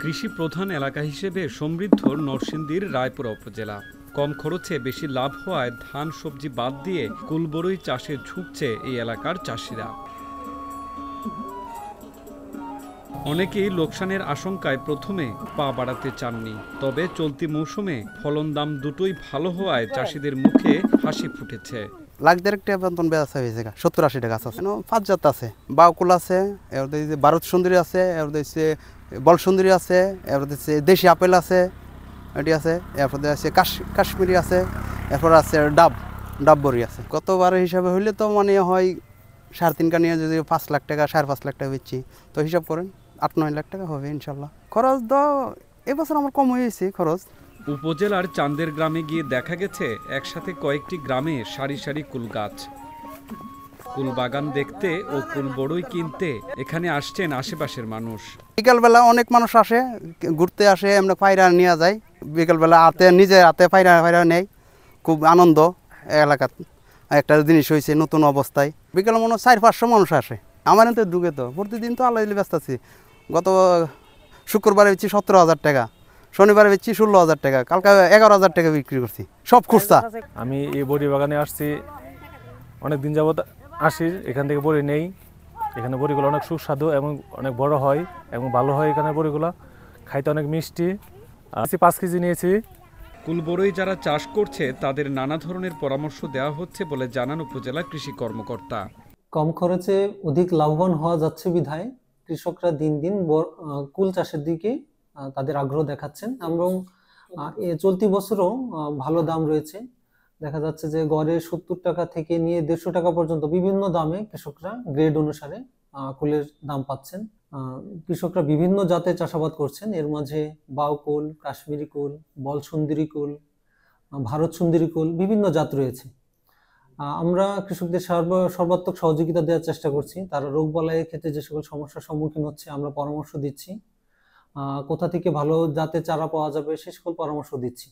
কৃষি প্রধান এলাকা হিসেবে সমৃদ্ধ নরসিংদীর রায়পুরা উপজেলা। কম খরচে বেশি লাভ হওয়ায় ধান, সবজি বাদ দিয়ে কুলবরই চাষে ঝুঁকছে এই এলাকার চাষিরা। অনেকেই লোকসানের আশঙ্কায় প্রথমে পা বাড়াতে চাননি, তবে চলতি মৌসুমে ফলন দাম দুটোই ভালো হওয়ায় চাষিদের মুখে হাসি ফুটেছে। লাখ দেড়েক টাকা বেতন বেচা হয়েছে সত্তর আশি টাকা আছে। পাঁচ জাত আছে। বাউকুল আছে এর যে ভারত সুন্দরী আছে এর হচ্ছে বল সুন্দরী আছে এর হচ্ছে দেশি আপেল আছে, এটি আছে, এরপরে আছে কাশ কাশ্মীরি আছে, এরপর আছে ডাব ডাব বড়ি আছে। কতবার হিসাবে হইলে তো মানে হয় সাড়ে তিন কানিয়ে যদি পাঁচ লাখ টাকা, সাড়ে পাঁচ লাখ টাকা বেচছি তো হিসাব করেন, আট নয় লাখ টাকা হবে ইনশাল্লাহ। খরচ তো এবছর আমার কম হয়েছে খরচ। উপজেলার চান্দের গ্রামে গিয়ে দেখা গেছে, একসাথে কয়েকটি গ্রামে সারি সারি কুল গাছ কুল বাগান দেখতে ও কুল বড়ই কিনতে এখানে আসছেন আশেপাশের মানুষ। বিকালবেলা অনেক মানুষ আসে, ঘুরতে আসে এমনি পায়রা নিয়ে যায় বিকালবেলা হাতে নিজে হাতে পায়রা পায়রা নেয় খুব আনন্দ এই এলাকাত। একটা জিনিস হয়েছে নতুন অবস্থায়। বিকাল মনে চার, পাঁচশো মানুষ আসে। আমার এতে ঢুকে তো। প্রতিদিন তো আল্লাহ ব্যস্ত আছি। গত শুক্রবারে বেচছি সতেরো হাজার টাকা। শনিবারে বেচছি ষোলো হাজার টাকা। কালকে এগারো হাজার টাকা বিক্রি করছি। সব খুচরা। আমি এই বড়ি বাগানে আসছি অনেক দিন যাবত আসি এখান থেকে বড়ি নেই। এখানে বড়িগুলো অনেক সুস্বাদু এবং অনেক বড় হয় এবং ভালো হয় এখানে বড়িগুলো। খাইতে অনেক মিষ্টি। আর পাঁচ কেজি নিয়েছি। কুলবরই যারা চাষ করছে তাদের নানা ধরনের পরামর্শ দেওয়া হচ্ছে বলে জানান উপজেলা কৃষি কর্মকর্তা। কম খরচে অধিক লাভবান হওয়া যাচ্ছে বিধায় কৃষকরা দিন দিন কুল চাষের দিকে তাদের আগ্রহ দেখাচ্ছেন এবং এ চলতি বছরও ভালো দাম রয়েছে। দেখা যাচ্ছে যে গড়ে সত্তর টাকা থেকে নিয়ে দেড়শো টাকা পর্যন্ত বিভিন্ন দামে কৃষকরা গ্রেড অনুসারে কুলের দাম পাচ্ছেন। কৃষকরা বিভিন্ন জাতের চাষাবাদ করছেন। এর মাঝে বাউকুল কাশ্মীরি কুল বল সুন্দরী কুল ভারত সুন্দরী কুল, বিভিন্ন জাত রয়েছে। আমরা কৃষকদের সর্ব- সর্বাত্মক সহযোগিতা দেওয়ার চেষ্টা করছি। তারা রোগ বালাইয়ের ক্ষেত্রে যে সকল সমস্যার সম্মুখীন হচ্ছে, আমরা পরামর্শ দিচ্ছি। কোথা থেকে ভালো জাতের চারা পাওয়া যাবে সে সকল পরামর্শ দিচ্ছি।